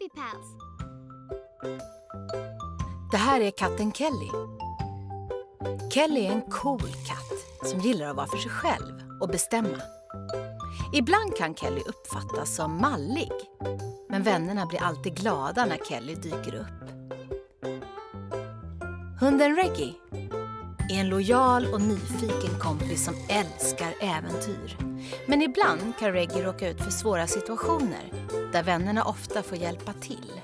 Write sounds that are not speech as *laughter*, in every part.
Happy Pals. Det här är katten Kelly. Kelly är en cool katt som gillar att vara för sig själv och bestämma. Ibland kan Kelly uppfattas som mallig. Men vännerna blir alltid glada när Kelly dyker upp. Hunden Reggie är en lojal och nyfiken kompis som älskar äventyr. Men ibland kan Reggie råka ut för svåra situationer där vännerna ofta får hjälpa till.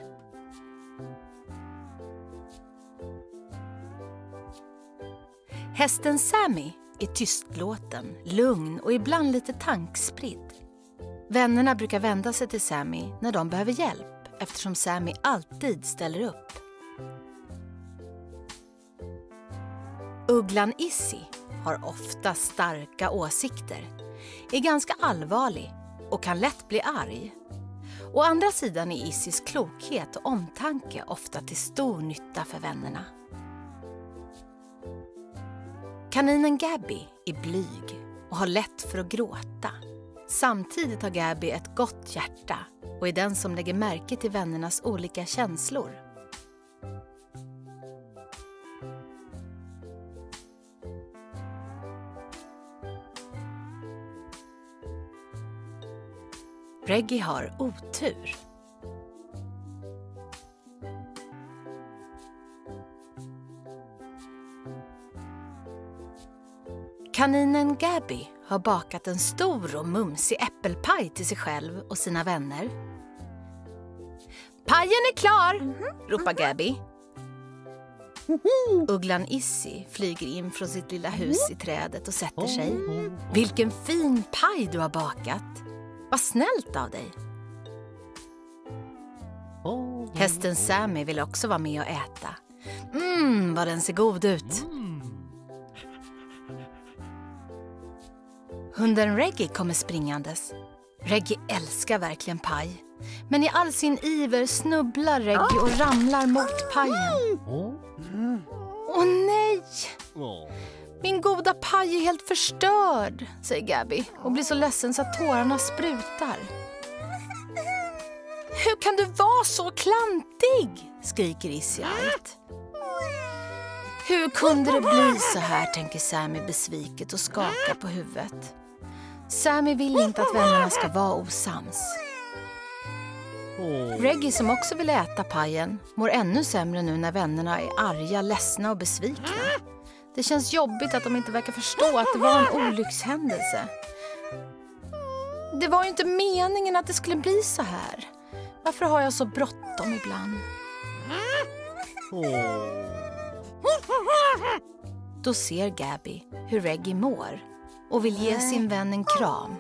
Hästen Sammy är tystlåten, lugn och ibland lite tankspridd. Vännerna brukar vända sig till Sammy när de behöver hjälp eftersom Sammy alltid ställer upp. Ugglan Issy har ofta starka åsikter, är ganska allvarlig och kan lätt bli arg. Å andra sidan är Issys klokhet och omtanke ofta till stor nytta för vännerna. Kaninen Gabby är blyg och har lätt för att gråta. Samtidigt har Gabby ett gott hjärta och är den som lägger märke till vännernas olika känslor. Reggie har otur. Kaninen Gabby har bakat en stor och mumsig äppelpaj till sig själv och sina vänner. Pajen är klar! ropar Gabby. Ugglan Issy flyger in från sitt lilla hus i trädet och sätter sig. Vilken fin paj du har bakat! Vad snällt av dig! Hästen Sammy vill också vara med och äta. Mmm, vad den ser god ut! Hunden Reggie kommer springandes. Reggie älskar verkligen paj. Men i all sin iver snubblar Reggie och ramlar mot pajen. Åh nej! Min goda paj är helt förstörd, säger Gabby och blir så ledsen så att tårarna sprutar. Hur kan du vara så klantig? skriker Izzy argt. Hur kunde det bli så här, tänker Sammy besviket och skakar på huvudet. Sammy vill inte att vännerna ska vara osams. Reggie, som också vill äta pajen, mår ännu sämre nu när vännerna är arga, ledsna och besvikna. Det känns jobbigt att de inte verkar förstå att det var en olyckshändelse. Det var ju inte meningen att det skulle bli så här. Varför har jag så bråttom ibland? Då ser Gabby hur Reggie mår och vill ge sin vän en kram.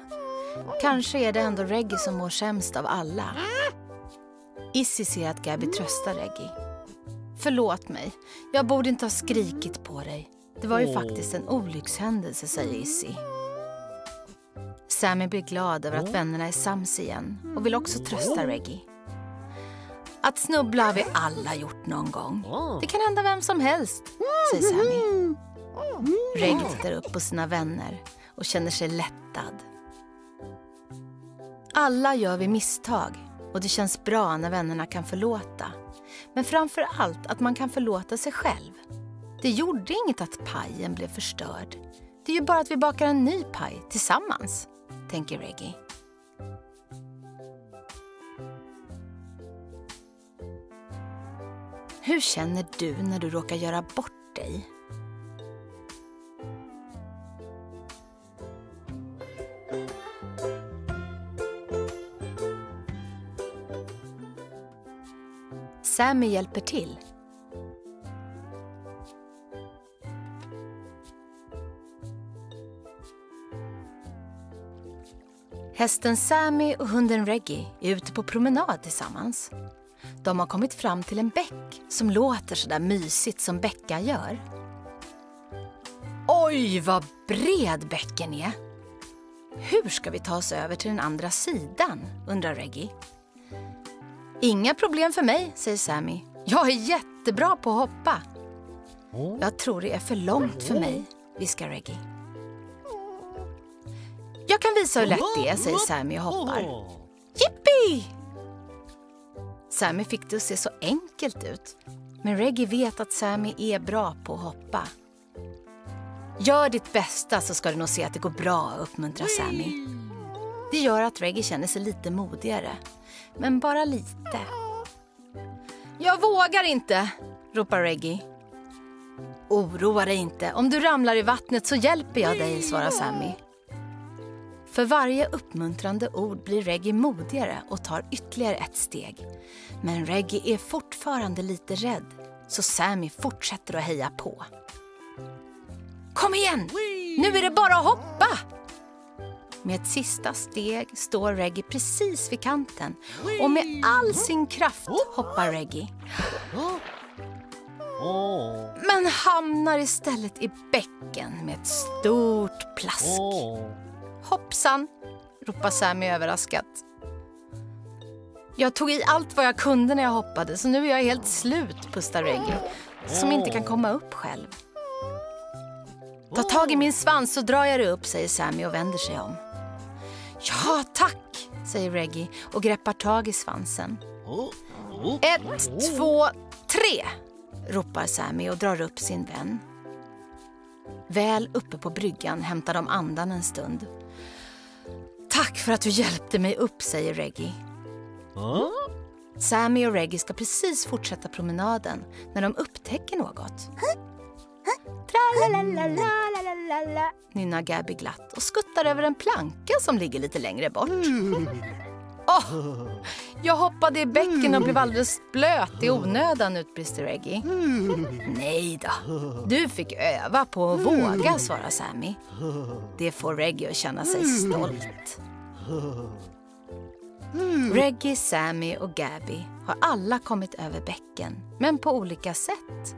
Kanske är det ändå Reggie som mår sämst av alla. Issy ser att Gabby tröstar Reggie. Förlåt mig, jag borde inte ha skrikit på dig. Det var ju faktiskt en olyckshändelse, säger Issy. Sammy blir glad över att vännerna är sams igen och vill också trösta Reggie. Att snubbla har vi alla gjort någon gång. Det kan hända vem som helst, säger Sammy. Reggie tittar upp på sina vänner och känner sig lättad. Alla gör vi misstag och det känns bra när vännerna kan förlåta. Men framför allt att man kan förlåta sig själv. Det gjorde inget att pajen blev förstörd. Det är ju bara att vi bakar en ny paj tillsammans, tänker Reggie. Hur känner du när du råkar göra bort dig? Sammy hjälper till. Hästen Sammy och hunden Reggie är ute på promenad tillsammans. De har kommit fram till en bäck som låter så där mysigt som bäckar gör. Oj, vad bred bäcken är! Hur ska vi ta oss över till den andra sidan, undrar Reggie. Inga problem för mig, säger Sammy. Jag är jättebra på att hoppa. Jag tror det är för långt för mig, viskar Reggie. Visa hur lätt det är, säger Sammy och hoppar. Jippi! Sammy fick det att se så enkelt ut. Men Reggie vet att Sammy är bra på att hoppa. Gör ditt bästa så ska du nog se att det går bra, uppmuntrar Sammy. Det gör att Reggie känner sig lite modigare. Men bara lite. Jag vågar inte, ropar Reggie. Oroa dig inte. Om du ramlar i vattnet så hjälper jag dig, svarar Sammy. För varje uppmuntrande ord blir Reggie modigare och tar ytterligare ett steg. Men Reggie är fortfarande lite rädd, så Sammy fortsätter att heja på. Kom igen! Nu är det bara att hoppa! Med ett sista steg står Reggie precis vid kanten och med all sin kraft hoppar Reggie. Men hamnar istället i bäcken med ett stort plask. Hoppsan, ropar Sammy överraskat. Jag tog i allt vad jag kunde när jag hoppade så nu är jag helt slut, pustar Reggie, som inte kan komma upp själv. Ta tag i min svans så drar jag dig upp, säger Sammy och vänder sig om. Ja, tack, säger Reggie och greppar tag i svansen. Ett, två, tre, ropar Sammy och drar upp sin vän. Väl uppe på bryggan hämtar de andan en stund. Tack för att du hjälpte mig upp, säger Reggie. Sammy och Reggie ska precis fortsätta promenaden när de upptäcker något. Tralalalala, nynnar Gabby glatt och skuttar över en planka som ligger lite längre bort. *laughs* Oh, jag hoppade i bäcken och blev alldeles blöt i onödan, utbrister Reggie. Nej då, du fick öva på att våga, svarar Sammy. Det får Reggie att känna sig stolt. Reggie, Sammy och Gabby har alla kommit över bäcken, men på olika sätt.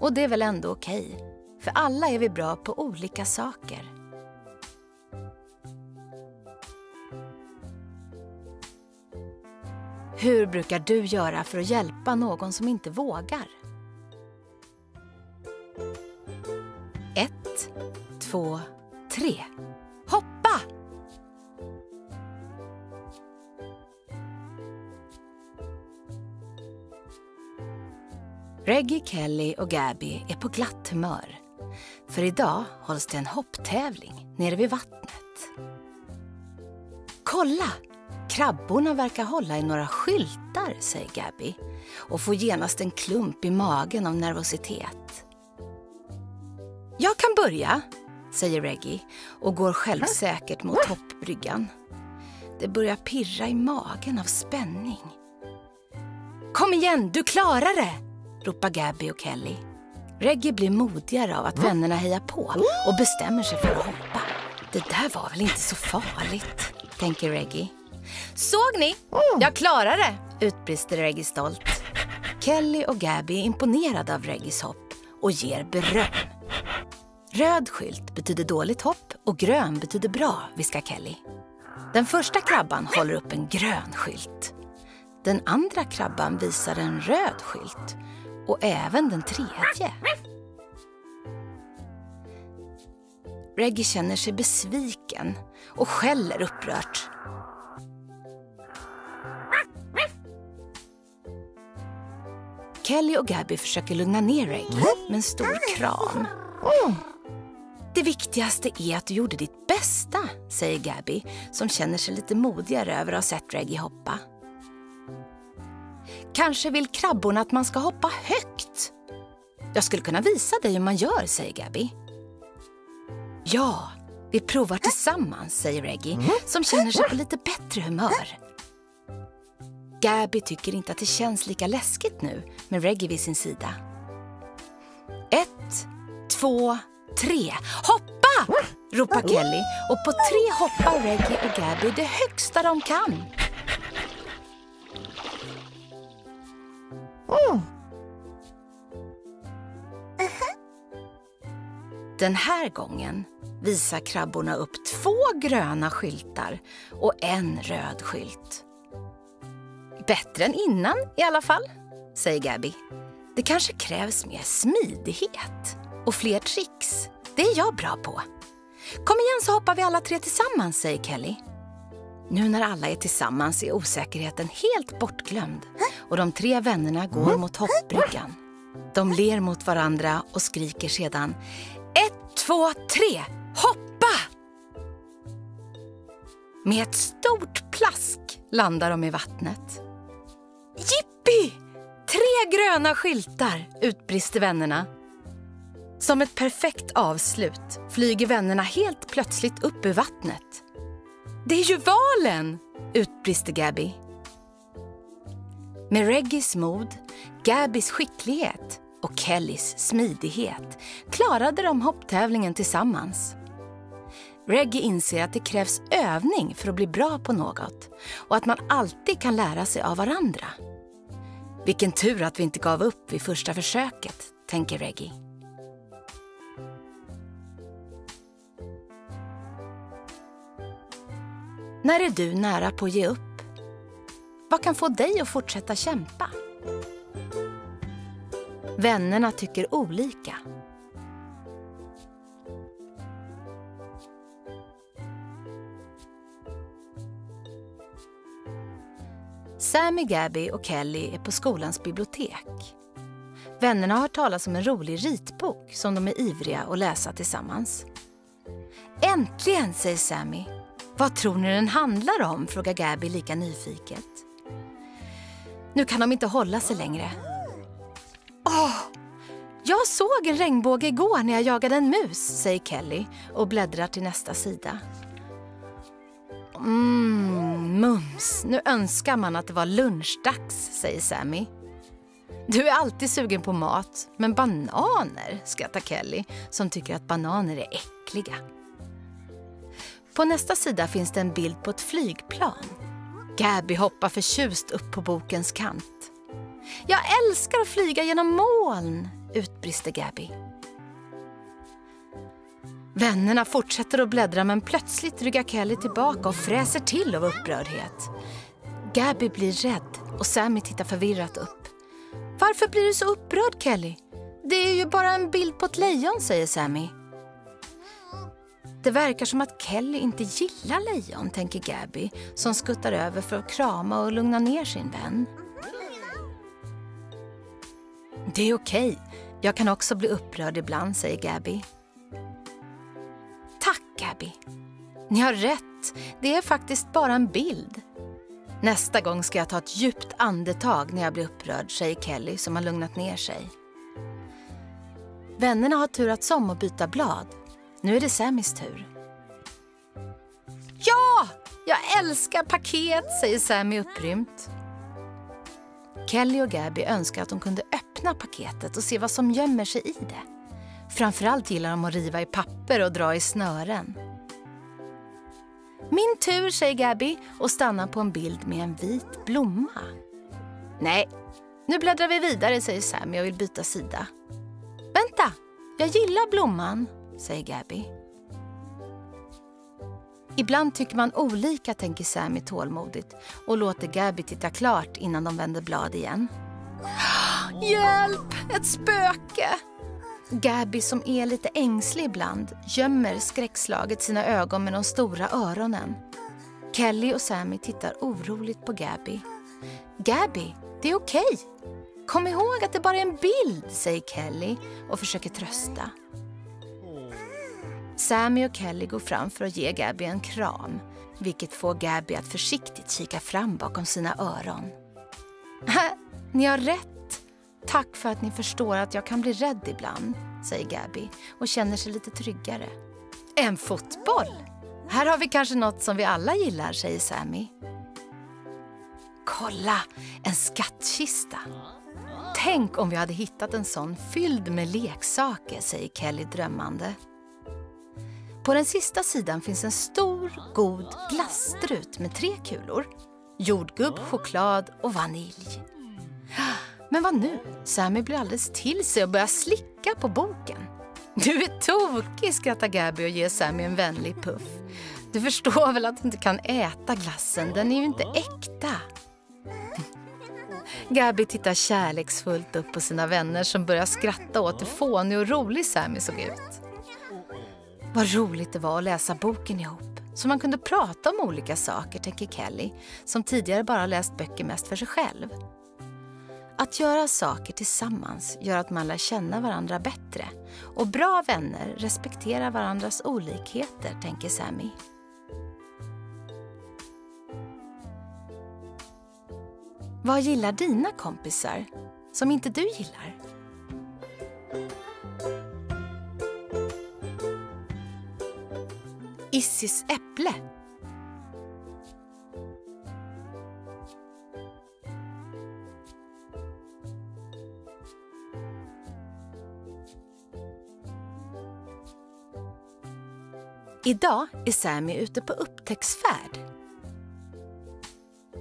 Och det är väl ändå okej, för alla är vi bra på olika saker. Hur brukar du göra för att hjälpa någon som inte vågar? Ett, två, tre. Hoppa! Reggie, Kelly och Gabby är på glatt humör. För idag hålls det en hopptävling nere vid vattnet. Kolla! Krabborna verkar hålla i några skyltar, säger Gabby och får genast en klump i magen av nervositet. Jag kan börja, säger Reggie och går självsäkert mot hoppbryggan. Det börjar pirra i magen av spänning. Kom igen, du klarar det! ropar Gabby och Kelly. Reggie blir modigare av att vännerna hejar på och bestämmer sig för att hoppa. Det där var väl inte så farligt, tänker Reggie. Såg ni? Jag klarar det, utbrister Reggie stolt. *laughs* Kelly och Gabby är imponerade av Reggies hopp och ger beröm. Röd skylt betyder dåligt hopp och grön betyder bra, viskar Kelly. Den första krabban håller upp en grön skylt. Den andra krabban visar en röd skylt och även den tredje. Reggie känner sig besviken och skäller upprört. Kelly och Gabby försöker lugna ner Reggie med en stor kram. Det viktigaste är att du gjorde ditt bästa, säger Gabby som känner sig lite modigare över att ha sett Reggie hoppa. Kanske vill krabborna att man ska hoppa högt? Jag skulle kunna visa dig hur man gör, säger Gabby. Ja, vi provar tillsammans, säger Reggie som känner sig på lite bättre humör. Gabby tycker inte att det känns lika läskigt nu med Reggie vid sin sida. Ett, två, tre. Hoppa! ropar Kelly och på tre hoppar Reggie och Gabby det högsta de kan. Den här gången visar krabborna upp två gröna skyltar och en röd skylt. Bättre än innan i alla fall, säger Gabby. Det kanske krävs mer smidighet och fler tricks. Det är jag bra på. Kom igen så hoppar vi alla tre tillsammans, säger Kelly. Nu när alla är tillsammans är osäkerheten helt bortglömd och de tre vännerna går mot hoppbryggan. De ler mot varandra och skriker sedan Ett, två, tre, hoppa! Med ett stort plask landar de i vattnet. Jippi! Tre gröna skyltar, utbrister vännerna. Som ett perfekt avslut flyger vännerna helt plötsligt upp ur vattnet. Det är ju valen! utbrister Gabby. Med Reggies mod, Gabbys skicklighet och Kellys smidighet klarade de hopptävlingen tillsammans. Reggie inser att det krävs övning för att bli bra på något och att man alltid kan lära sig av varandra. Vilken tur att vi inte gav upp vid första försöket, tänker Reggie. När är du nära på att ge upp? Vad kan få dig att fortsätta kämpa? Vännerna tycker olika. Sammy, Gabby och Kelly är på skolans bibliotek. Vännerna har hört talas om en rolig ritbok som de är ivriga att läsa tillsammans. Äntligen, säger Sammy. Vad tror ni den handlar om? frågar Gabby lika nyfiket. Nu kan de inte hålla sig längre. Åh! Jag såg en regnbåge igår när jag jagade en mus, säger Kelly och bläddrar till nästa sida. Mm, mums. Nu önskar man att det var lunchdags, säger Sammy. Du är alltid sugen på mat, men bananer, skrattar Kelly som tycker att bananer är äckliga. På nästa sida finns det en bild på ett flygplan. Gabby hoppar förtjust upp på bokens kant. Jag älskar att flyga genom moln, utbrister Gabby. Vännerna fortsätter att bläddra men plötsligt ryggar Kelly tillbaka och fräser till av upprördhet. Gabby blir rädd och Sammy tittar förvirrat upp. Varför blir du så upprörd Kelly? Det är ju bara en bild på ett lejon, säger Sammy. Det verkar som att Kelly inte gillar lejon, tänker Gabby som skuttar över för att krama och lugna ner sin vän. Det är okej. Jag kan också bli upprörd ibland, säger Gabby. Gabby. Ni har rätt. Det är faktiskt bara en bild. Nästa gång ska jag ta ett djupt andetag när jag blir upprörd, säger Kelly som har lugnat ner sig. Vännerna har turats om att byta blad. Nu är det Sammys tur. Ja! Jag älskar paket, säger Sammy upprymt. Kelly och Gabby önskar att de kunde öppna paketet och se vad som gömmer sig i det. Framförallt gillar de att riva i papper och dra i snören. Min tur, säger Gabby och stannar på en bild med en vit blomma. Nej, nu bläddrar vi vidare, säger Sammy och vill byta sida. Vänta, jag gillar blomman, säger Gabby. Ibland tycker man olika, tänker Sammy tålmodigt och låter Gabby titta klart innan de vänder blad igen. *gasps* Hjälp! Ett spöke! Gabby, som är lite ängslig ibland, gömmer skräckslaget sina ögon med de stora öronen. Kelly och Sammy tittar oroligt på Gabby. Gabby, det är okej. Okay. Kom ihåg att det bara är en bild, säger Kelly och försöker trösta. Sammy och Kelly går fram för att ge Gabby en kram vilket får Gabby att försiktigt kika fram bakom sina öron. *laughs* Ni har rätt. Tack för att ni förstår att jag kan bli rädd ibland, säger Gabby och känner sig lite tryggare. En fotboll? Här har vi kanske något som vi alla gillar, säger Sammy. Kolla, en skattkista. Tänk om vi hade hittat en sån fylld med leksaker, säger Kelly drömmande. På den sista sidan finns en stor, god glasstrut med tre kulor. Jordgubb, choklad och vanilj. Men vad nu? Sammy blir alldeles till sig och börjar slicka på boken. Du är tokig, skrattar Gabby och ger Sammy en vänlig puff. Du förstår väl att du inte kan äta glassen? Den är ju inte äkta. Gabby tittar kärleksfullt upp på sina vänner som börjar skratta åt hur fånig och rolig Sammy såg ut. Vad roligt det var att läsa boken ihop. Så man kunde prata om olika saker, tänker Kelly, som tidigare bara läst böcker mest för sig själv. Att göra saker tillsammans gör att man lär känna varandra bättre och bra vänner respekterar varandras olikheter, tänker Sammy. Vad gillar dina kompisar som inte du gillar? Issis äpple Idag är Sammy ute på upptäcktsfärd.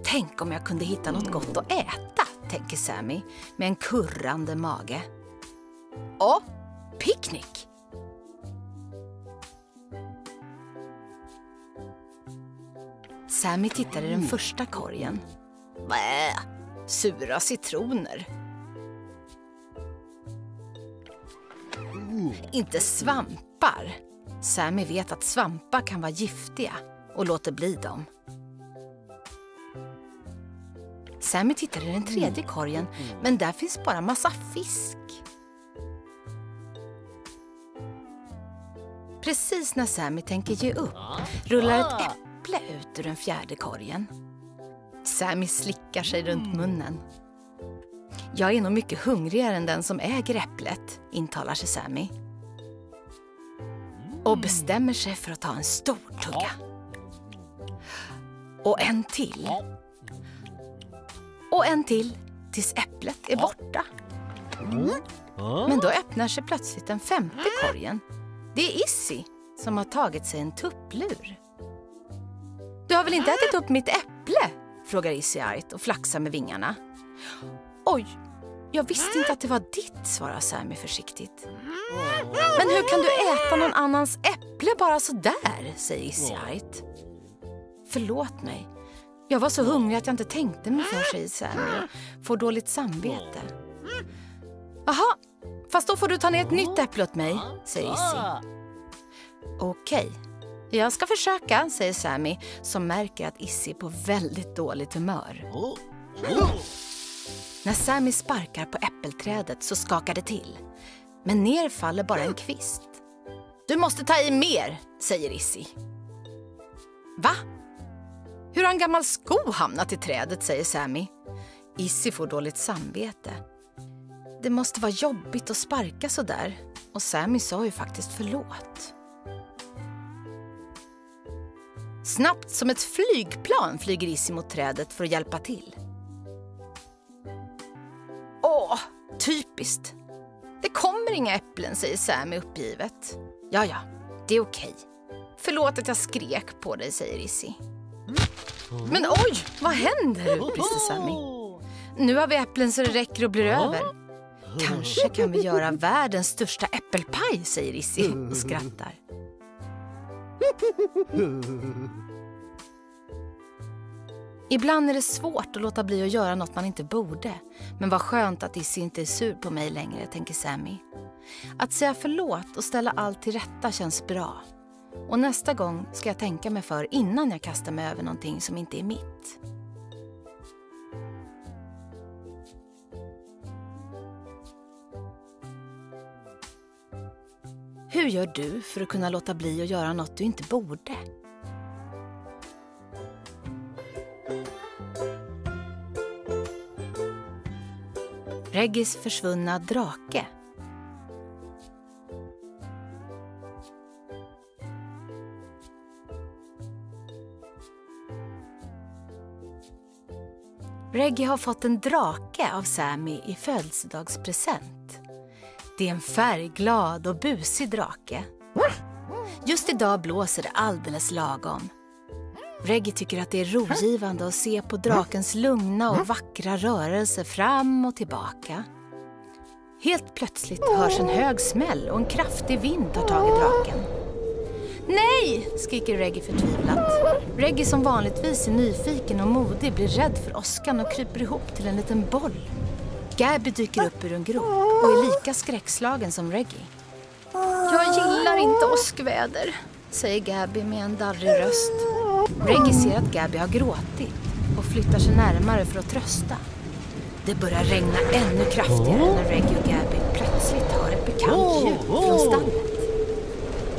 Tänk om jag kunde hitta något gott att äta, tänker Sammy med en kurrande mage. Åh, picknick! Sammy tittar i den första korgen. Bä, sura citroner. Inte svampar. Sammy vet att svampar kan vara giftiga och låter bli dem. Sammy tittar i den tredje korgen, men där finns bara massa fisk. Precis när Sammy tänker ge upp rullar ett äpple ut ur den fjärde korgen. Sammy slickar sig runt munnen. Jag är nog mycket hungrigare än den som äger äpplet, intalar sig Sammy och bestämmer sig för att ta en stor tugga. Och en till. Och en till tills äpplet är borta. Men då öppnar sig plötsligt den femte korgen. Det är Issy som har tagit sig en tupplur. Du har väl inte ätit upp mitt äpple? frågar Issy argt och flaxar med vingarna. Oj, jag visste inte att det var ditt, svarar Sammy försiktigt. Men hur kan du äta någon annans äpple bara så där? säger Issy argt. Förlåt mig. Jag var så hungrig att jag inte tänkte mig för, säger Sammy och får dåligt samvete. Jaha, fast då får du ta ner ett nytt äpple åt mig, säger Issy. Okej, jag ska försöka, säger Sammy som märker att Issy är på väldigt dåligt humör. När Sammy sparkar på äppelträdet så skakar det till. Men ner faller bara en kvist. Du måste ta i mer, säger Issi. Va? Hur har en gammal sko hamnat i trädet, säger Sammy. Issi får dåligt samvete. Det måste vara jobbigt att sparka så där. Och Sammy sa ju faktiskt förlåt. Snabbt som ett flygplan flyger Issi mot trädet för att hjälpa till. Åh, typiskt. Det kommer inga äpplen, säger Sammy uppgivet. Ja, ja, det är okej. Förlåt att jag skrek på dig, säger Issy. Men oj, vad händer? utbrister Sammy. Nu har vi äpplen så det räcker och blir över. Kanske kan vi göra världens största äppelpaj, säger Issy och skrattar. Ibland är det svårt att låta bli att göra något man inte borde. Men vad skönt att Issy inte är sur på mig längre, tänker Sammy. Att säga förlåt och ställa allt till rätta känns bra. Och nästa gång ska jag tänka mig för innan jag kastar mig över någonting som inte är mitt. Hur gör du för att kunna låta bli att göra något du inte borde? Reggys försvunna drake. Reggie har fått en drake av Sammy i födelsedagspresent. Det är en färgglad och busig drake. Just idag blåser det alldeles lagom. Reggie tycker att det är rogivande att se på drakens lugna och vackra rörelser fram och tillbaka. Helt plötsligt hörs en hög smäll och en kraftig vind tar tag i draken. Nej! skriker Reggie förtvivlat. Reggie som vanligtvis är nyfiken och modig blir rädd för åskan och kryper ihop till en liten boll. Gabby dyker upp ur en grop och är lika skräckslagen som Reggie. Jag gillar inte åskväder, säger Gabby med en darrig röst. Reggie ser att Gabby har gråtit och flyttar sig närmare för att trösta. Det börjar regna ännu kraftigare när Reggie och Gabby plötsligt hör ett bekant ljud från stallet.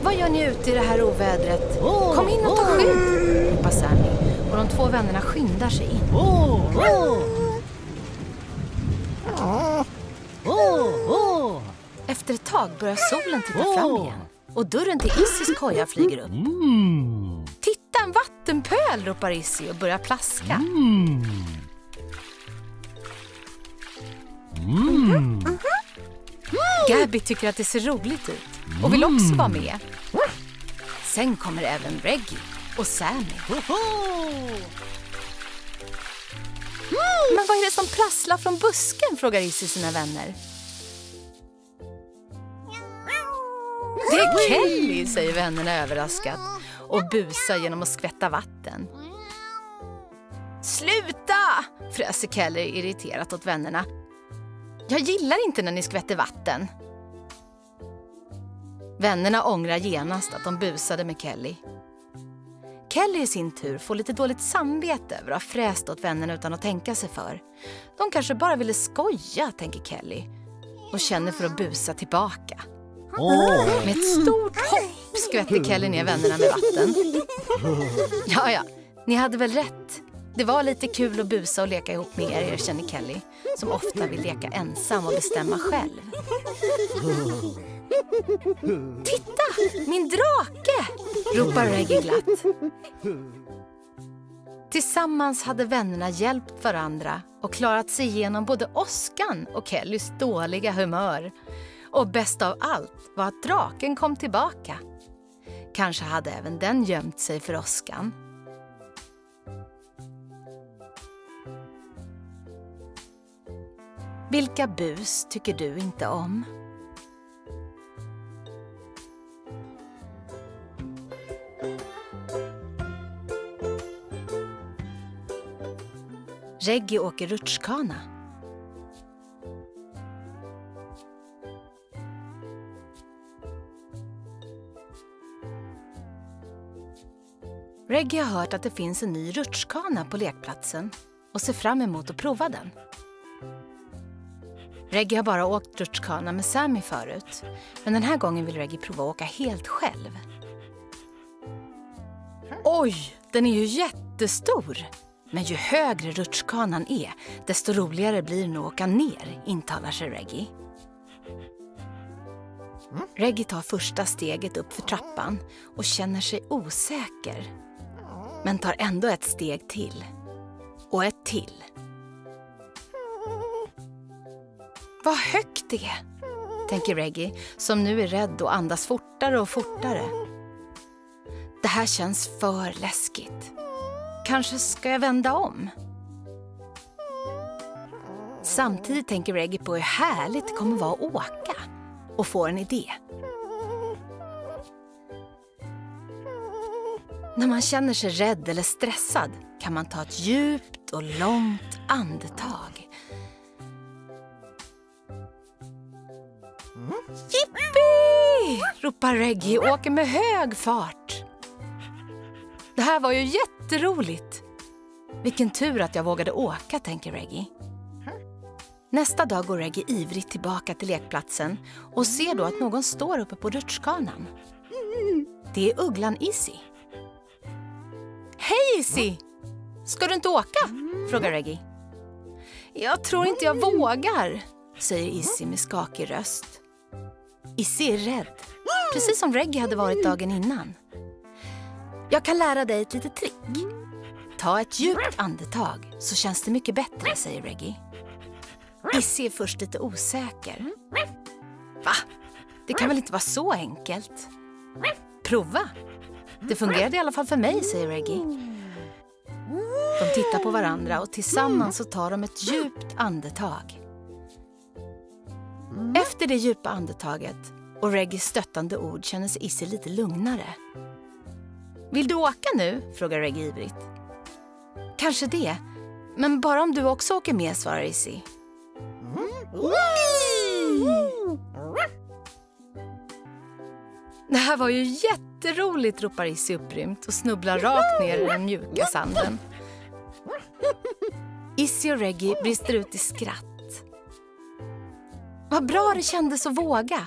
Vad gör ni ute i det här ovädret? Kom in och ta skydd, ropar Sammy och de två vännerna skyndar sig in. Efter ett tag börjar solen titta fram igen och dörren till Issys koja flyger upp. Mm. Vattenpöl, ropar Issy och börjar plaska. Gabby tycker att det ser roligt ut och vill också vara med. Sen kommer även Reggie och Sammy. Men vad är det som prasslar från busken? frågar Issy sina vänner. Det är Kelly, säger vännerna överraskat och busar genom att skvätta vatten. Sluta! fräser Kelly irriterat åt vännerna. Jag gillar inte när ni skvätter vatten. Vännerna ångrar genast att de busade med Kelly. Kelly i sin tur får lite dåligt samvete över att ha fräst åt vännerna utan att tänka sig för. De kanske bara ville skoja, tänker Kelly och känner för att busa tillbaka. Med ett stort hopp skvätter Kelly ner vännerna med vatten. Ja, ja, ni hade väl rätt. Det var lite kul att busa och leka ihop med er, erkänner Kelly som ofta vill leka ensam och bestämma själv. Titta, min drake! ropar Reggie glatt. Tillsammans hade vännerna hjälpt varandra och klarat sig igenom både åskan och Kellys dåliga humör. Och bäst av allt var att draken kom tillbaka. Kanske hade även den gömt sig för åskan. Vilka bus tycker du inte om? Reggie åker rutschkana. Reggie har hört att det finns en ny rutschkana på lekplatsen och ser fram emot att prova den. Reggie har bara åkt rutschkana med Sammy förut, men den här gången vill Reggie prova att åka helt själv. Oj, den är ju jättestor! Men ju högre rutschkanan är, desto roligare blir det nog att åka ner, intalar sig Reggie. Reggie tar första steget upp för trappan och känner sig osäker. Men tar ändå ett steg till. Och ett till. Vad högt det är, tänker Reggie som nu är rädd och andas fortare och fortare. Det här känns för läskigt. Kanske ska jag vända om? Samtidigt tänker Reggie på hur härligt det kommer vara att åka och får en idé. När man känner sig rädd eller stressad kan man ta ett djupt och långt andetag. Jippi! ropar Reggie och åker med hög fart. Det här var ju jätteroligt. Vilken tur att jag vågade åka, tänker Reggie. Nästa dag går Reggie ivrigt tillbaka till lekplatsen och ser då att någon står uppe på rutschkanan. Det är ugglan Izzy. Hej Izzy! Ska du inte åka? frågar Reggie. Jag tror inte jag vågar, säger Izzy med skakig röst. Izzy är rädd, precis som Reggie hade varit dagen innan. Jag kan lära dig ett litet trick. Ta ett djupt andetag så känns det mycket bättre, säger Reggie. Izzy är först lite osäker. Va? Det kan väl inte vara så enkelt? Prova. Det fungerade i alla fall för mig, säger Reggie. De tittar på varandra och tillsammans så tar de ett djupt andetag. Efter det djupa andetaget och Reggies stöttande ord känner sig Issy lite lugnare. Vill du åka nu? frågar Reggie ivrigt. Kanske det, men bara om du också åker med, svarar Issy. Det här var ju jätteroligt, ropar Issy upprymt och snubblar rakt ner i den mjuka sanden. Issy och Reggie brister ut i skratt. Vad bra det kändes att våga.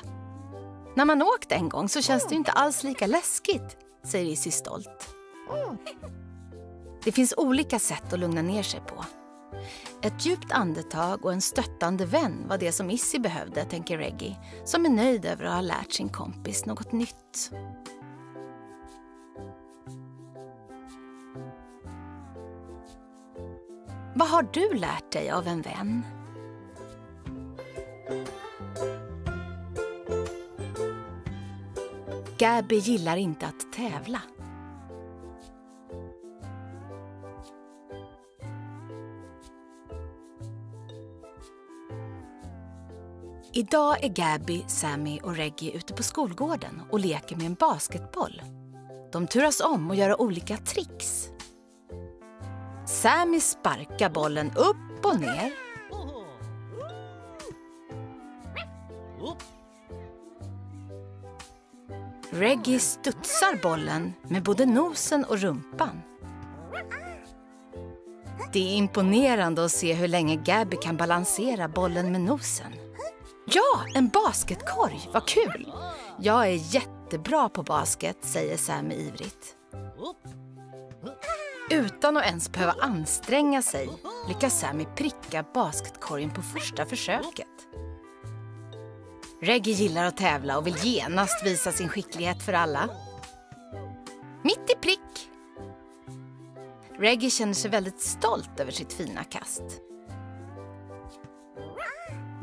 När man åkt en gång så känns det inte alls lika läskigt, säger Issy stolt. Det finns olika sätt att lugna ner sig på. Ett djupt andetag och en stöttande vän var det som Issy behövde, tänker Reggie, som är nöjd över att ha lärt sin kompis något nytt. Vad har du lärt dig av en vän? Gabby gillar inte att tävla. Idag är Gabby, Sammy och Reggie ute på skolgården och leker med en basketboll. De turas om att göra olika tricks. Sammy sparkar bollen upp och ner. Reggie studsar bollen med både nosen och rumpan. Det är imponerande att se hur länge Gabby kan balansera bollen med nosen. Ja, en basketkorg! Vad kul! Jag är jättebra på basket, säger Sammy ivrigt. Utan att ens behöva anstränga sig lyckas Sammy pricka basketkorgen på första försöket. Reggie gillar att tävla och vill genast visa sin skicklighet för alla. Mitt i prick! Reggie känner sig väldigt stolt över sitt fina kast.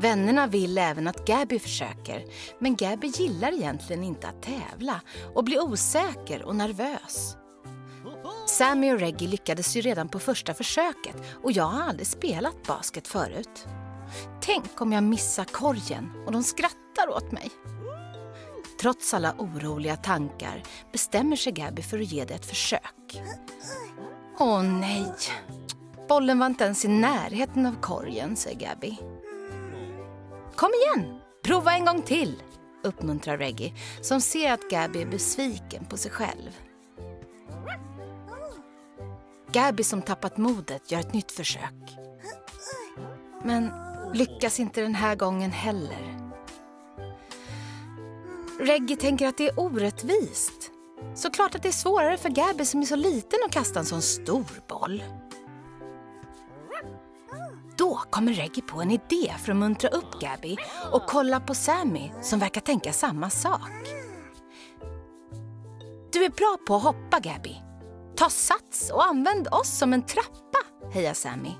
Vännerna vill även att Gabby försöker, men Gabby gillar egentligen inte att tävla och blir osäker och nervös. Sammy och Reggie lyckades ju redan på första försöket och jag har aldrig spelat basket förut. Tänk om jag missar korgen och de skrattar åt mig. Trots alla oroliga tankar bestämmer sig Gabby för att ge det ett försök. Åh nej! Bollen var inte ens i närheten av korgen, säger Gabby. Kom igen, prova en gång till, uppmuntrar Reggie som ser att Gabby är besviken på sig själv. Gabby som tappat modet gör ett nytt försök. Men lyckas inte den här gången heller. Reggie tänker att det är orättvist. Såklart att det är svårare för Gabby som är så liten att kasta en sån stor boll. Då kommer Reggie på en idé för att muntra upp Gabby och kolla på Sammy som verkar tänka samma sak. Du är bra på att hoppa, Gabby. Ta sats och använd oss som en trappa, hejar Sammy.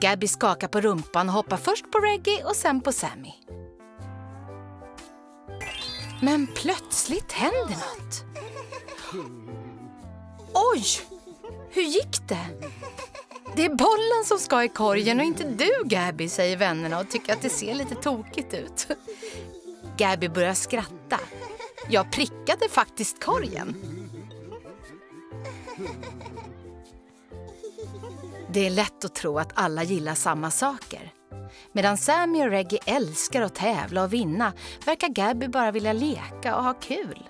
Gabby skakar på rumpan och hoppar först på Reggie och sen på Sammy. Men plötsligt händer något. Oj! Hur gick det? Det är bollen som ska i korgen och inte du, Gabby, säger vännerna och tycker att det ser lite tokigt ut. Gabby börjar skratta. Jag prickade faktiskt korgen. Det är lätt att tro att alla gillar samma saker. Medan Sammy och Reggie älskar att tävla och vinna verkar Gabby bara vilja leka och ha kul.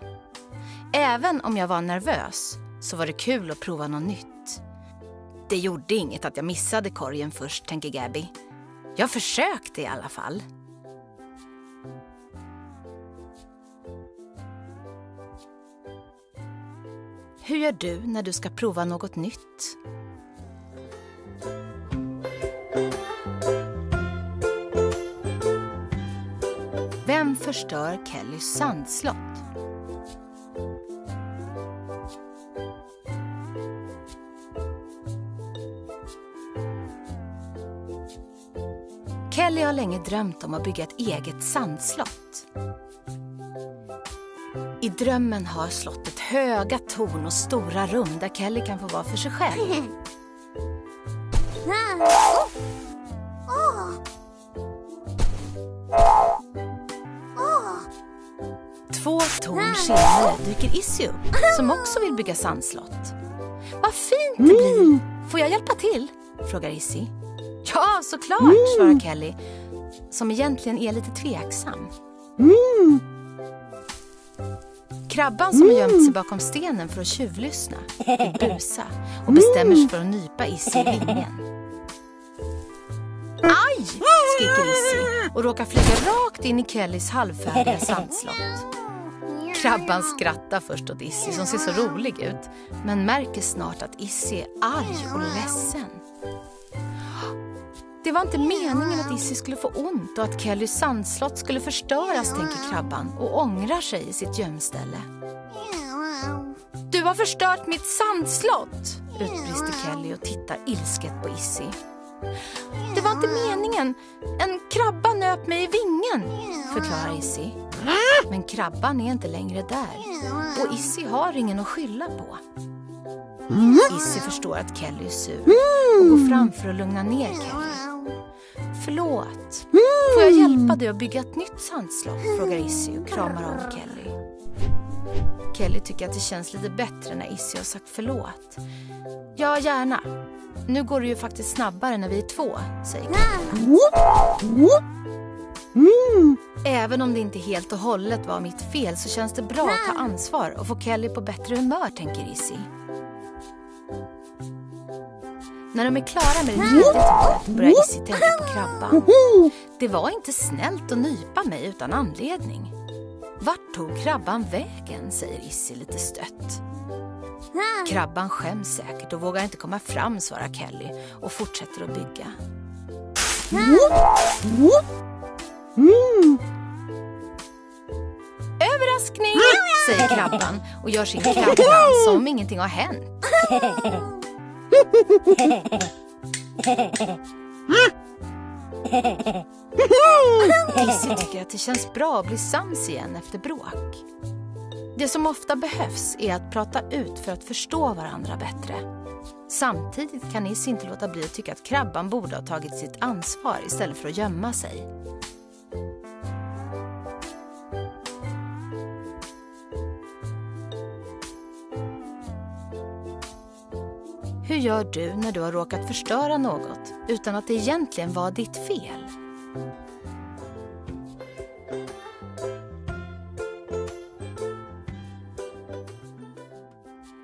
Även om jag var nervös så var det kul att prova något nytt. Det gjorde inget att jag missade korgen först, tänker Gabby. Jag försökte i alla fall. Hur gör du när du ska prova något nytt? Vem förstör Kellys sandslott? Kelly har länge drömt om att bygga ett eget sandslott. I drömmen har slottet höga torn och stora rum där Kelly kan få vara för sig själv. *laughs* Två torn senare dyker Issy upp, som också vill bygga sandslott. Vad fint det blir! Får jag hjälpa till? frågar Issy. Ja, såklart, svarar Kelly, som egentligen är lite tveksam. Krabban som har gömt sig bakom stenen för att tjuvlyssna vill busa och bestämmer sig för att nypa Issy i vingen. Aj! skriker Issy och råkar flyga rakt in i Kellys halvfärdiga sandslott. Krabban skrattar först åt Issy som ser så rolig ut men märker snart att Issy är arg och ledsen. Det var inte meningen att Issy skulle få ont och att Kellys sandslott skulle förstöras, tänker krabban och ångrar sig i sitt gömställe. Du har förstört mitt sandslott, utbrister Kelly och tittar ilsket på Issy. Det var inte meningen. En krabba nöp mig i vingen, förklarar Issy. Men krabban är inte längre där och Issy har ingen att skylla på. Issy förstår att Kelly är sur och går fram för att lugna ner Kelly. Förlåt. Får jag hjälpa dig att bygga ett nytt sandslott? frågar Issy och kramar om Kelly. Kelly tycker att det känns lite bättre när Issy har sagt förlåt. Ja, gärna. Nu går det ju faktiskt snabbare när vi är två, säger Kelly. Även om det inte helt och hållet var mitt fel så känns det bra att ta ansvar och få Kelly på bättre humör, tänker Issy. När de är klara med det tredje börjar Issy tänka på krabban. Det var inte snällt att nypa mig utan anledning. Vart tog krabban vägen, säger Issy lite stött. Krabban skäms säkert och vågar inte komma fram, svarar Kelly och fortsätter att bygga. Överraskning, säger krabban och gör sin krabbdans som om ingenting har hänt. Mm. Issy tycker att det känns bra att bli sams igen efter bråk. Det som ofta behövs är att prata ut för att förstå varandra bättre. Samtidigt kan Nisse inte låta bli att tycka att krabban borde ha tagit sitt ansvar istället för att gömma sig. Hur gör du när du har råkat förstöra något utan att det egentligen var ditt fel?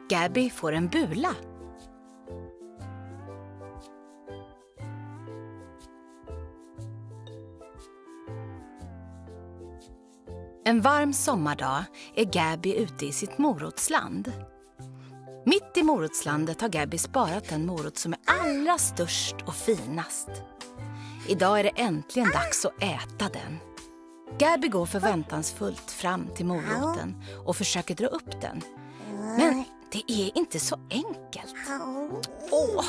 Gabby får en bula. En varm sommardag är Gabby ute i sitt morotsland. Mitt i morotslandet har Gabby sparat den morot som är allra störst och finast. Idag är det äntligen dags att äta den. Gabby går förväntansfullt fram till moroten och försöker dra upp den. Men det är inte så enkelt. Åh!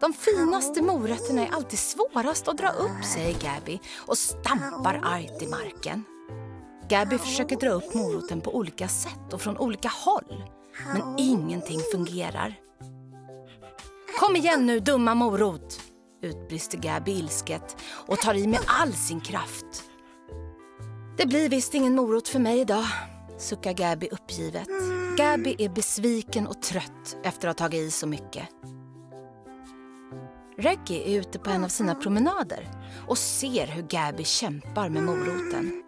De finaste morötterna är alltid svårast att dra upp, säger Gabby och stampar argt i marken. Gabby försöker dra upp moroten på olika sätt och från olika håll. Men ingenting fungerar. Kom igen nu, dumma morot! utbrister Gabby ilsket och tar i med all sin kraft. Det blir visst ingen morot för mig idag, suckar Gabby uppgivet. Gabby är besviken och trött efter att ha tagit i så mycket. Reggie är ute på en av sina promenader och ser hur Gabby kämpar med moroten.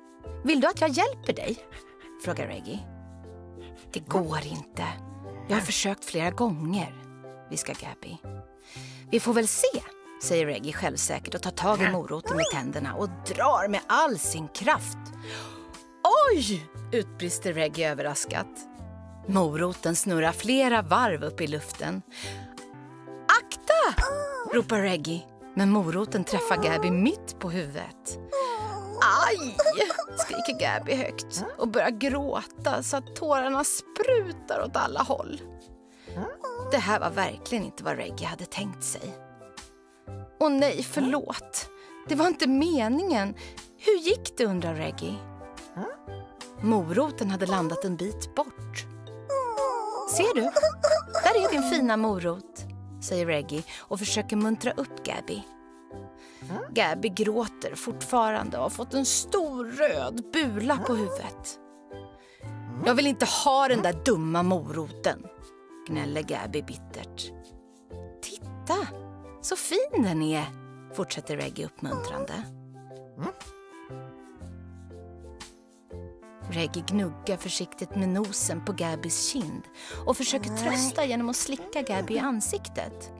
Vill du att jag hjälper dig? frågar Reggie. Det går inte. Jag har försökt flera gånger, viskar Gabby. Vi får väl se, säger Reggie självsäkert och tar tag i moroten med tänderna och drar med all sin kraft. Oj! utbrister Reggie överraskat. Moroten snurrar flera varv upp i luften. Akta! ropar Reggie, men moroten träffar Gabby mitt på huvudet. Aj! skriker Gabby högt och börjar gråta så att tårarna sprutar åt alla håll. Det här var verkligen inte vad Reggie hade tänkt sig. Åh nej, förlåt. Det var inte meningen. Hur gick det, undrar Reggie. Moroten hade landat en bit bort. Ser du? Där är din fina morot, säger Reggie och försöker muntra upp Gabby. Gabby gråter fortfarande och har fått en stor röd bula på huvudet. Jag vill inte ha den där dumma moroten, gnäller Gabby bittert. Titta, så fin den är, fortsätter Reggie uppmuntrande. Reggie gnuggar försiktigt med nosen på Gabbys kind och försöker trösta genom att slicka Gabby i ansiktet.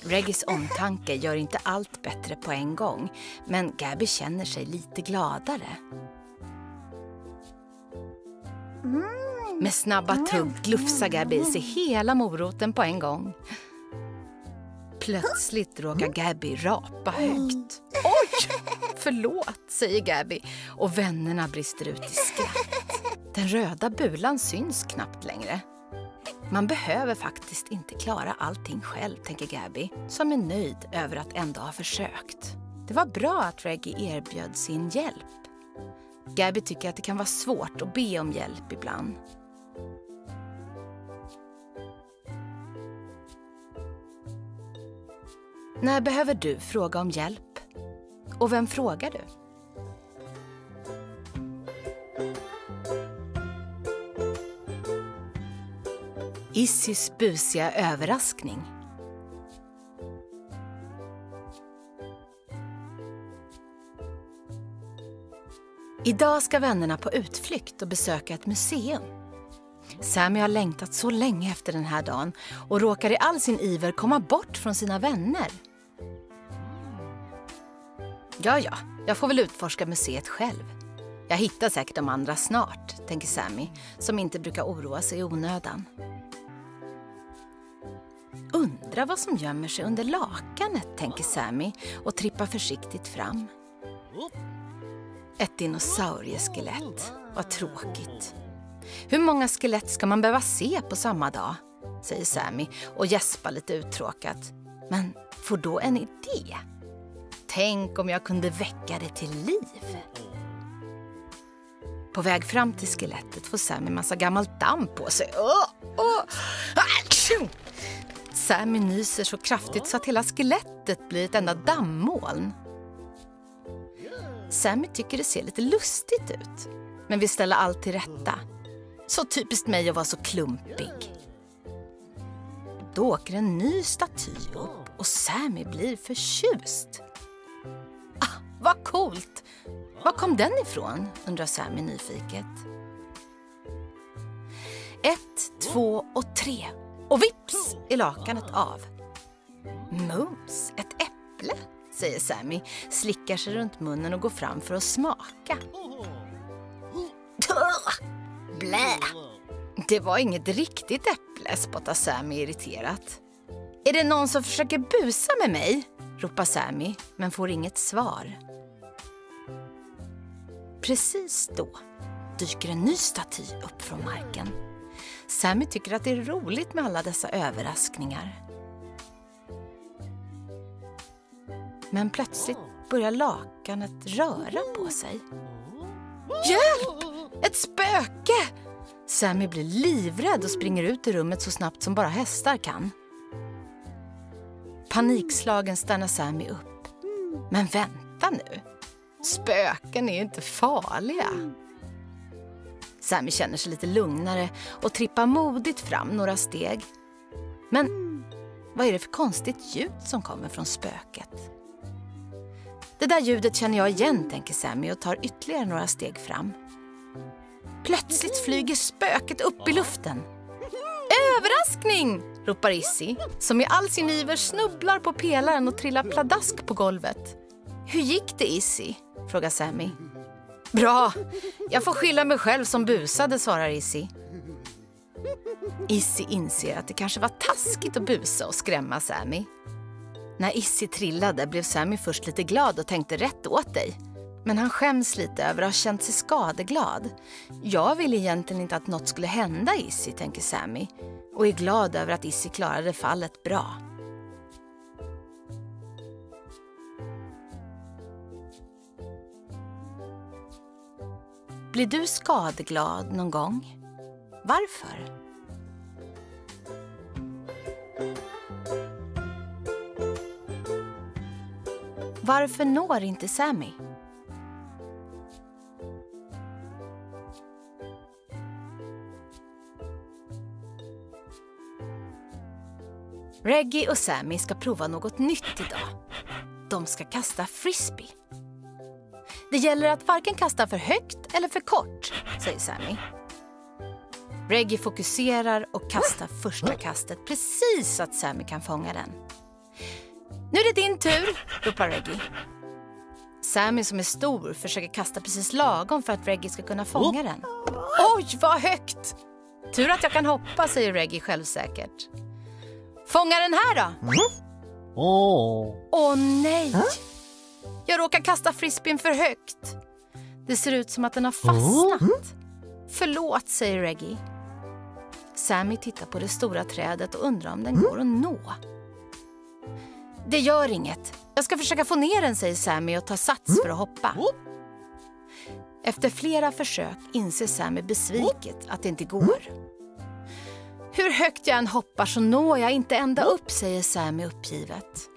Reggies omtanke gör inte allt bättre på en gång men Gabby känner sig lite gladare. Med snabba tugg glufsar Gabby i sig hela moroten på en gång. Plötsligt råkar Gabby rapa högt. Oj! Förlåt, säger Gabby och vännerna brister ut i skratt. Den röda bulan syns knappt längre. Man behöver faktiskt inte klara allting själv, tänker Gabby som är nöjd över att ändå ha försökt. Det var bra att Reggie erbjöd sin hjälp. Gabby tycker att det kan vara svårt att be om hjälp ibland. När behöver du fråga om hjälp? Och vem frågar du? Issys busiga överraskning. Idag ska vännerna på utflykt och besöka ett museum. Sammy har längtat så länge efter den här dagen och råkar i all sin iver komma bort från sina vänner. Ja, ja, jag får väl utforska museet själv. Jag hittar säkert de andra snart, tänker Sammy som inte brukar oroa sig i onödan. Undrar vad som gömmer sig under lakanet, tänker Sammy och trippar försiktigt fram. Ett dinosaurieskelett. Vad tråkigt. Hur många skelett ska man behöva se på samma dag? säger Sammy och gäspar lite uttråkat. Men får då en idé. Tänk om jag kunde väcka det till liv. På väg fram till skelettet får Sammy massa gammalt damm på sig. Oh, oh. Sammy nyser så kraftigt så att hela skelettet blir ett enda dammoln. Sammy tycker det ser lite lustigt ut, men vill ställa allt till rätta. Så typiskt mig att vara så klumpig. Då åker en ny staty upp och Sammy blir förtjust. Ah, vad coolt! Var kom den ifrån? undrar Sammy nyfiket. Ett, två och tre. Och vips är lakanet av. Mums, ett äpple, säger Sammy, slickar sig runt munnen och går fram för att smaka. Blä! Det var inget riktigt äpple, spottar Sammy irriterat. Är det någon som försöker busa med mig? ropar Sammy, men får inget svar. Precis då dyker en ny staty upp från marken. Sammy tycker att det är roligt med alla dessa överraskningar. Men plötsligt börjar lakanet röra på sig. Hjälp! Ett spöke! Sammy blir livrädd och springer ut i rummet så snabbt som bara hästar kan. Panikslagen stannar Sammy upp. Men vänta nu. Spöken är inte farliga. Sammy känner sig lite lugnare och trippar modigt fram några steg. Men vad är det för konstigt ljud som kommer från spöket? Det där ljudet känner jag igen, tänker Sammy och tar ytterligare några steg fram. Plötsligt flyger spöket upp i luften. Överraskning! ropar Issy som i all sin iver snubblar på pelaren och trillar pladask på golvet. Hur gick det Issy? frågar Sammy. Bra, jag får skylla mig själv som busade, svarar Issy. Issy inser att det kanske var taskigt att busa och skrämma Sammy. När Issy trillade blev Sammy först lite glad och tänkte rätt åt dig. Men han skäms lite över att ha känt sig skadeglad. Jag ville egentligen inte att något skulle hända Issy, tänker Sammy och är glad över att Issy klarade fallet bra. Blir du skadeglad någon gång? Varför? Varför når inte Sammy? Reggie och Sammy ska prova något nytt idag. De ska kasta frisbee. Det gäller att varken kasta för högt eller för kort. säger Sammy. Reggie fokuserar och kastar första kastet precis så att Sammy kan fånga den. Nu är det din tur, ropar Reggie. Sammy som är stor försöker kasta precis lagom för att Reggie ska kunna fånga den. Oj, vad högt! Tur att jag kan hoppa, säger Reggie självsäkert. Fånga den här då! Åh oh. oh, nej! Jag råkar kasta frisbeen för högt. Det ser ut som att den har fastnat. Förlåt, säger Reggie. Sammy tittar på det stora trädet och undrar om den går att nå. Det gör inget. Jag ska försöka få ner den, säger Sammy och tar sats för att hoppa. Efter flera försök inser Sammy besviket att det inte går. Hur högt jag än hoppar så når jag inte ända upp, säger Sammy uppgivet.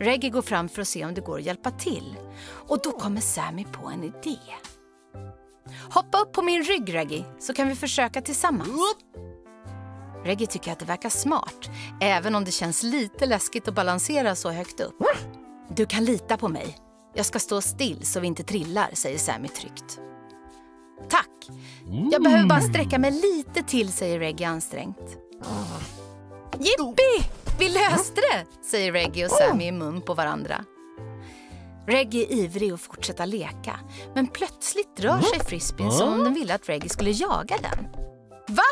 Reggie går fram för att se om det går att hjälpa till och då kommer Sammy på en idé. Hoppa upp på min rygg, Reggie, så kan vi försöka tillsammans. Reggie tycker att det verkar smart, även om det känns lite läskigt att balansera så högt upp. Du kan lita på mig. Jag ska stå still så vi inte trillar, säger Sammy tryggt. Tack. Jag behöver bara sträcka mig lite till, säger Reggie ansträngt. Jippi! Vi löste det, säger Reggie och Sammy i mun på varandra. Reggie är ivrig att fortsätta leka, men plötsligt rör sig frisbeen som om den ville att Reggie skulle jaga den. Va?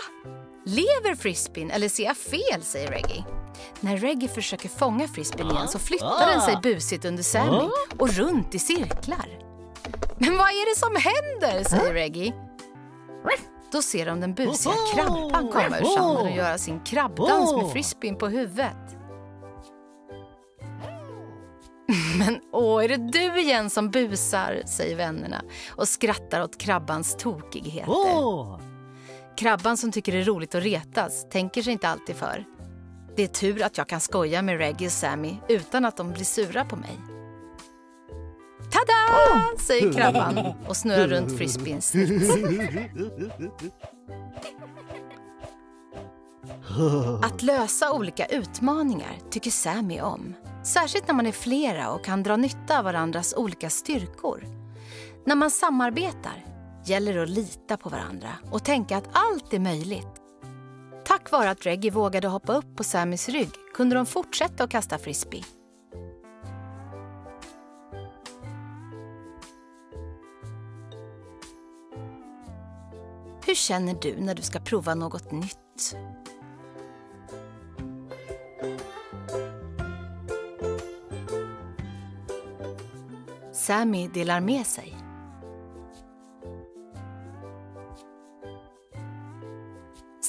Lever frisbeen eller ser jag fel, säger Reggie. När Reggie försöker fånga frisbeen igen så flyttar den sig busigt under Sammy och runt i cirklar. Men vad är det som händer, säger Reggie. Då ser de den busiga krabban komma ur sanden och göra sin krabbdans med frisbeen på huvudet. *laughs* Men åh, är det du igen som busar, säger vännerna och skrattar åt krabbans tokigheter. Krabban som tycker det är roligt att retas tänker sig inte alltid för. Det är tur att jag kan skoja med Reggie och Sammy utan att de blir sura på mig. Tada! säger krabban och snurrar runt frisbeen snitt. *laughs* Att lösa olika utmaningar tycker Sammy om. Särskilt när man är flera och kan dra nytta av varandras olika styrkor. När man samarbetar gäller det att lita på varandra och tänka att allt är möjligt. Tack vare att Reggie vågade hoppa upp på Sammys rygg kunde de fortsätta att kasta frisbee. Hur känner du när du ska prova något nytt? Sammy delar med sig.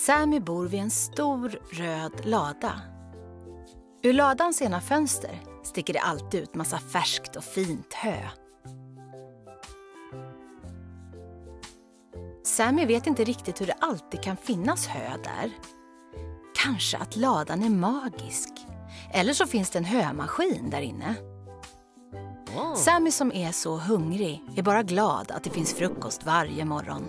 Sammy bor vid en stor röd lada. Ur ladans ena fönster sticker det alltid ut massa färskt och fint hö. Sammy vet inte riktigt hur det alltid kan finnas hö där. Kanske att ladan är magisk. Eller så finns det en hömaskin där inne. Sammy som är så hungrig är bara glad att det finns frukost varje morgon.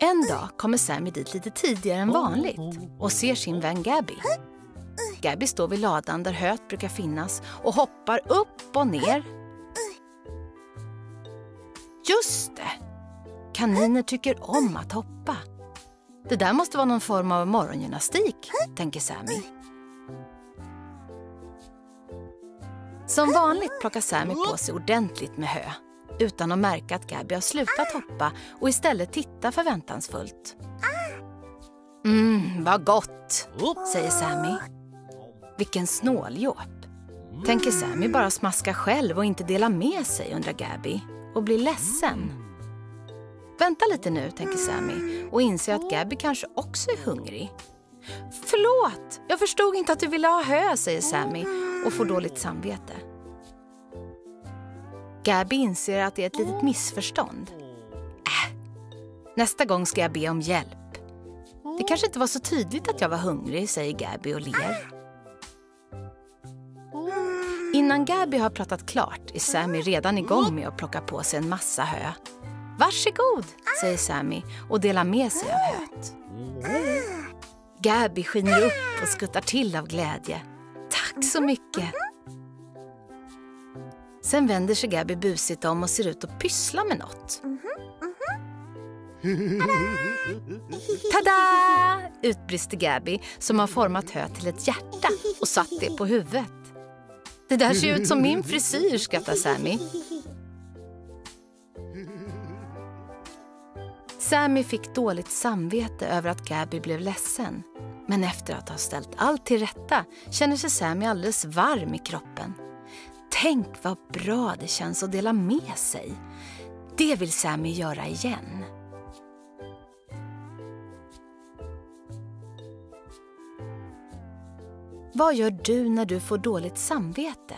En dag kommer Sammy dit lite tidigare än vanligt och ser sin vän Gabby. Gabby står vid ladan där höet brukar finnas och hoppar upp och ner. Just det! Kaniner tycker om att hoppa. Det där måste vara någon form av morgongymnastik, tänker Sammy. Som vanligt plockar Sammy på sig ordentligt med hö utan att märka att Gabby har slutat hoppa och istället tittar förväntansfullt. Mm, vad gott, säger Sammy. Vilken snåljåp. Tänker Sammy bara smaska själv och inte dela med sig, undrar Gabby och blir ledsen. Vänta lite nu, tänker Sammy och inser att Gabby kanske också är hungrig. Förlåt, jag förstod inte att du ville ha hö, säger Sammy och får dåligt samvete. Gabby inser att det är ett litet missförstånd. Äh, nästa gång ska jag be om hjälp. Det kanske inte var så tydligt att jag var hungrig, säger Gabby och ler. Innan Gabby har pratat klart är Sammy redan igång med att plocka på sig en massa hö. Varsågod, säger Sammy och delar med sig av höet. Gabby skiner upp och skuttar till av glädje. Tack så mycket! Sen vänder sig Gabby busigt om och ser ut att pyssla med något. Tada! utbrister Gabby som har format hö till ett hjärta och satt det på huvudet. Det där ser ut som min frisyr, skrattar Sammy. Sammy fick dåligt samvete över att Gabby blev ledsen. Men efter att ha ställt allt till rätta känner sig Sammy alldeles varm i kroppen. Tänk vad bra det känns att dela med sig. Det vill Sammy göra igen. Vad gör du när du får dåligt samvete?